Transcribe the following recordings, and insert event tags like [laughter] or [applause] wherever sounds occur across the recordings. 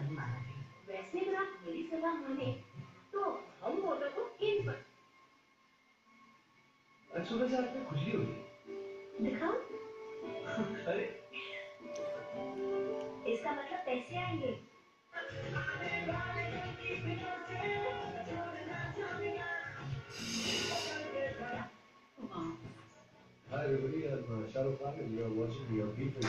नहीं माना चाहिए वैसे अगर आप मेरी सलाह माने तो हम वोटों को इन पर। आज सुबह से आपको खुजली हुई दिखाओ। [laughs] अरे। इसका मतलब पैसे आएँगे। Hi everybody, I'm uh, Rukh Khan and you are watching your people.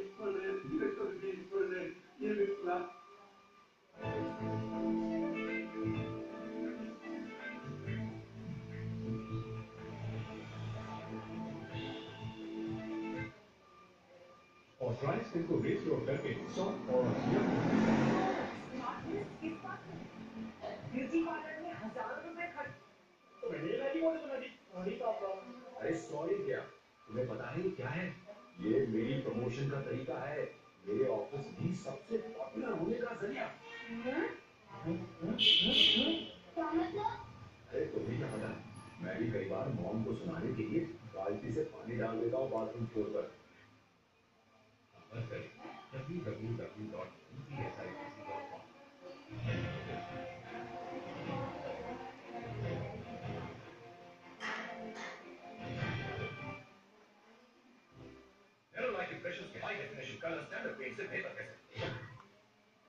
ईश्वर है थिएटर में ईश्वर है ये विकला और ट्राई स्किन को रेस रोड करके सॉफ्ट और ब्यूटी पार्लर में हजारों रुपए खर्च तो मैंने लगी वो बना दी वही का प्रॉब्लम अरे सॉरी क्या तुम्हें पता है ये क्या है? ये मेरी प्रमोशन का तरीका है। मेरे ऑफ़िस भी सबसे पॉपुलर होने का ज़रिया। मतलब? अरे तुम्हें क्या पता? मैं भी कई बार मॉम को सुनाने के लिए बाल्टी से पानी डाल देता हूँ बाथरूम फ्लोर पर। www.epsipc.com Never precious by definition color stand up paints in paper.